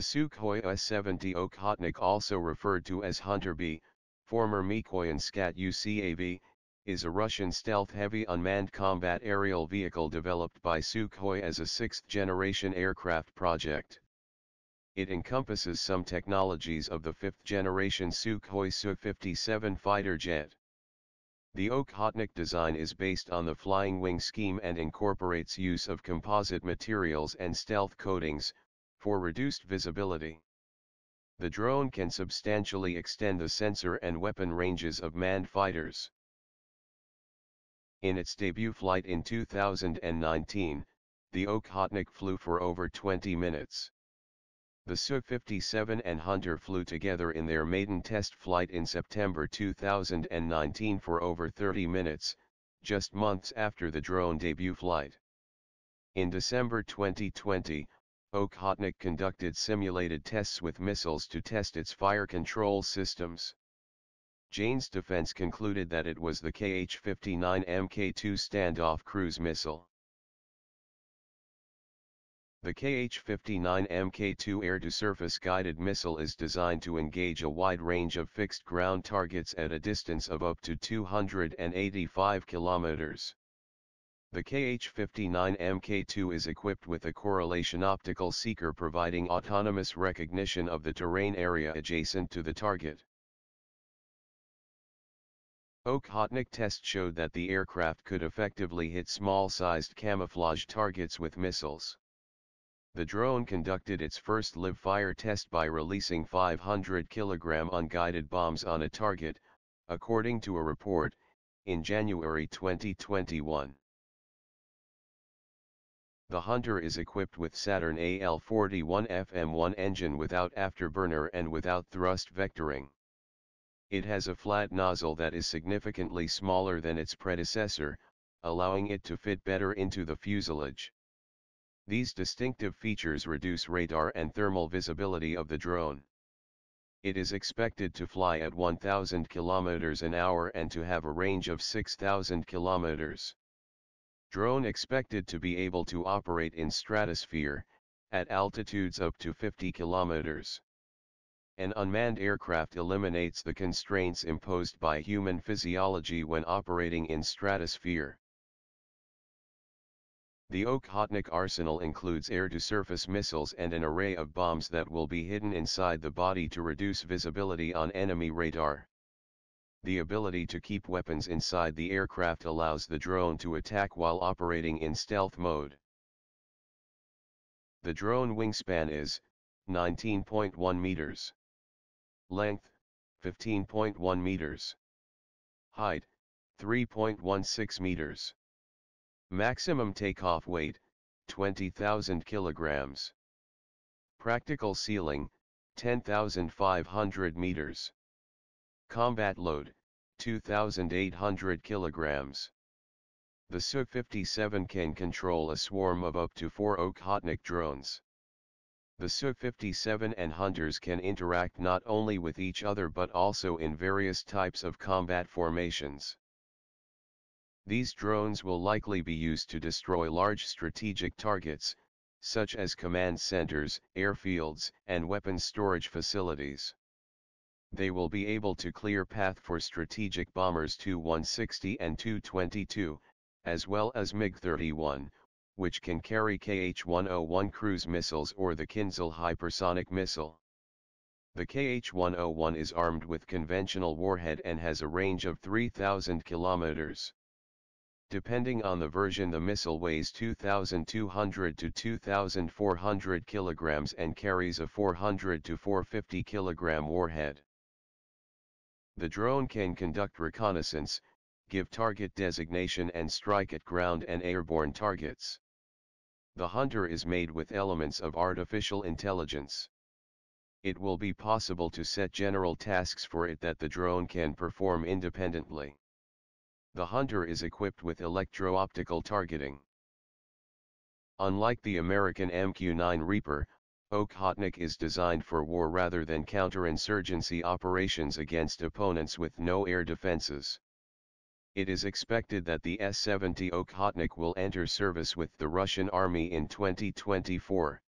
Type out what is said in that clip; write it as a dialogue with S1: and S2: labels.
S1: Sukhoi S-70 Okhotnik also referred to as Hunter B, former Mikoyan Skat UCAV, is a Russian stealth-heavy unmanned combat aerial vehicle developed by Sukhoi as a sixth-generation aircraft project. It encompasses some technologies of the fifth-generation Sukhoi Su-57 fighter jet. The Okhotnik design is based on the flying wing scheme and incorporates use of composite materials and stealth coatings, for reduced visibility. The drone can substantially extend the sensor and weapon ranges of manned fighters. In its debut flight in 2019, the Okhotnik flew for over 20 minutes. The Su-57 and Hunter flew together in their maiden test flight in September 2019 for over 30 minutes, just months after the drone debut flight. In December 2020, Okhotnik conducted simulated tests with missiles to test its fire control systems. Jane's defense concluded that it was the KH-59 Mk2 standoff cruise missile. The KH-59 Mk2 air-to-surface guided missile is designed to engage a wide range of fixed ground targets at a distance of up to 285 kilometers. The KH-59 Mk2 is equipped with a correlation optical seeker providing autonomous recognition of the terrain area adjacent to the target. Okhotnik test showed that the aircraft could effectively hit small-sized camouflage targets with missiles. The drone conducted its first live-fire test by releasing 500 kg unguided bombs on a target, according to a report, in January 2021. The Hunter is equipped with Saturn AL41 FM1 engine without afterburner and without thrust vectoring. It has a flat nozzle that is significantly smaller than its predecessor, allowing it to fit better into the fuselage. These distinctive features reduce radar and thermal visibility of the drone. It is expected to fly at 1000 km an hour and to have a range of 6000 km. Drone expected to be able to operate in stratosphere, at altitudes up to 50 kilometers. An unmanned aircraft eliminates the constraints imposed by human physiology when operating in stratosphere. The Okhotnik arsenal includes air-to-surface missiles and an array of bombs that will be hidden inside the body to reduce visibility on enemy radar. The ability to keep weapons inside the aircraft allows the drone to attack while operating in stealth mode. The drone wingspan is 19.1 meters. Length 15.1 meters. Height 3.16 meters. Maximum takeoff weight 20,000 kilograms. Practical ceiling 10,500 meters. Combat load, 2,800 kilograms. The Su-57 can control a swarm of up to four Okhotnik drones. The Su-57 and Hunters can interact not only with each other but also in various types of combat formations. These drones will likely be used to destroy large strategic targets, such as command centers, airfields, and weapons storage facilities they will be able to clear path for strategic bombers Tu-160 and Tu-22, as well as MiG-31, which can carry KH-101 cruise missiles or the Kinzhal hypersonic missile. The KH-101 is armed with conventional warhead and has a range of 3,000 kilometers. Depending on the version the missile weighs 2,200 to 2,400 kilograms and carries a 400 to 450 kilogram warhead. The drone can conduct reconnaissance, give target designation and strike at ground and airborne targets. The Hunter is made with elements of artificial intelligence. It will be possible to set general tasks for it that the drone can perform independently. The Hunter is equipped with electro-optical targeting. Unlike the American MQ-9 Reaper, Okhotnik is designed for war rather than counterinsurgency operations against opponents with no air defenses. It is expected that the S-70 Okhotnik will enter service with the Russian army in 2024.